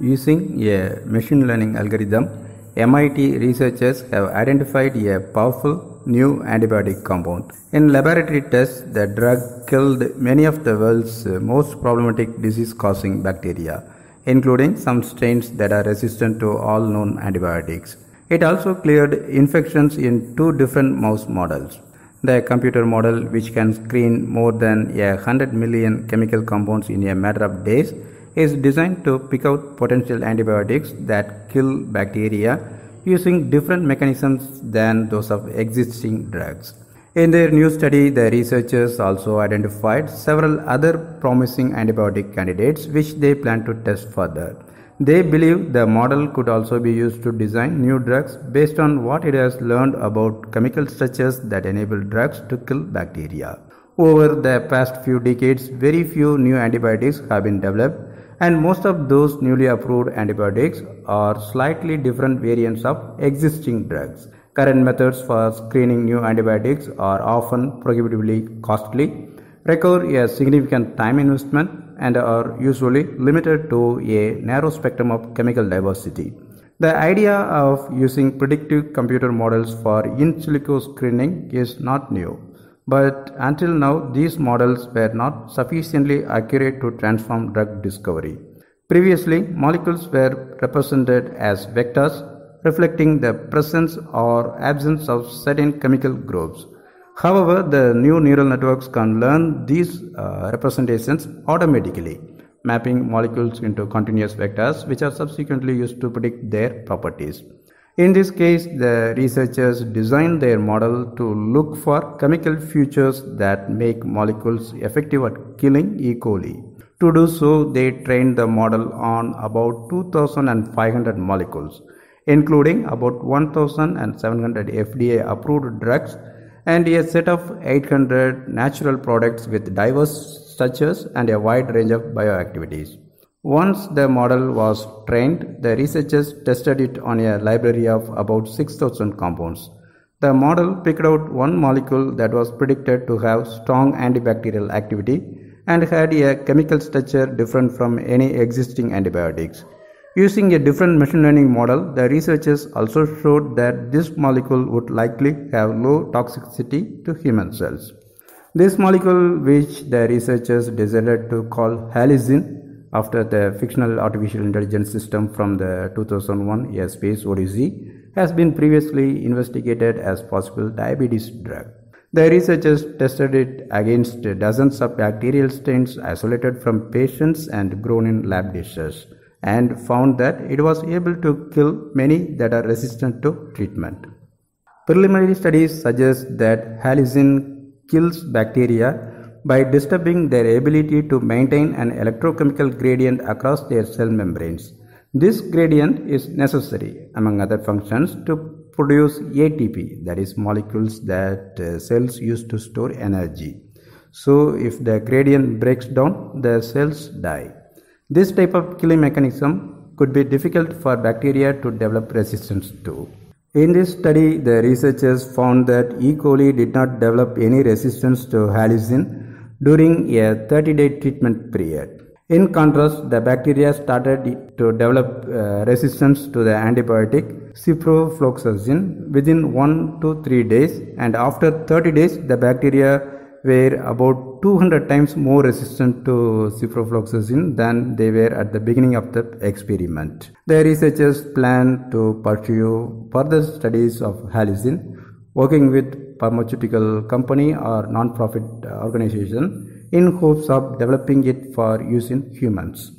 Using a machine learning algorithm, MIT researchers have identified a powerful new antibiotic compound. In laboratory tests, the drug killed many of the world's most problematic disease causing bacteria, including some strains that are resistant to all known antibiotics. It also cleared infections in two different mouse models. The computer model, which can screen more than a hundred million chemical compounds in a matter of days, is designed to pick out potential antibiotics that kill bacteria using different mechanisms than those of existing drugs. In their new study, the researchers also identified several other promising antibiotic candidates which they plan to test further. They believe the model could also be used to design new drugs based on what it has learned about chemical structures that enable drugs to kill bacteria. Over the past few decades, very few new antibiotics have been developed and most of those newly approved antibiotics are slightly different variants of existing drugs. Current methods for screening new antibiotics are often prohibitively costly, require a significant time investment, and are usually limited to a narrow spectrum of chemical diversity. The idea of using predictive computer models for in silico screening is not new but until now these models were not sufficiently accurate to transform drug discovery. Previously, molecules were represented as vectors reflecting the presence or absence of certain chemical groups. However, the new neural networks can learn these uh, representations automatically, mapping molecules into continuous vectors which are subsequently used to predict their properties. In this case, the researchers designed their model to look for chemical features that make molecules effective at killing E. coli. To do so, they trained the model on about 2,500 molecules, including about 1,700 FDA approved drugs and a set of 800 natural products with diverse structures and a wide range of bioactivities. Once the model was trained, the researchers tested it on a library of about 6000 compounds. The model picked out one molecule that was predicted to have strong antibacterial activity and had a chemical structure different from any existing antibiotics. Using a different machine learning model, the researchers also showed that this molecule would likely have low toxicity to human cells. This molecule, which the researchers decided to call halicin, after the fictional artificial intelligence system from the 2001 A Space Odyssey has been previously investigated as possible diabetes drug. The researchers tested it against dozens of bacterial strains isolated from patients and grown in lab dishes and found that it was able to kill many that are resistant to treatment. Preliminary studies suggest that halicin kills bacteria by disturbing their ability to maintain an electrochemical gradient across their cell membranes. This gradient is necessary, among other functions, to produce ATP, that is, molecules that uh, cells use to store energy. So, if the gradient breaks down, the cells die. This type of killing mechanism could be difficult for bacteria to develop resistance to. In this study, the researchers found that E. coli did not develop any resistance to halicin during a 30 day treatment period. In contrast, the bacteria started to develop uh, resistance to the antibiotic ciprofloxacin within 1 to 3 days and after 30 days the bacteria were about 200 times more resistant to ciprofloxacin than they were at the beginning of the experiment. The researchers plan to pursue further studies of halicin working with pharmaceutical company or non-profit organization in hopes of developing it for use in humans.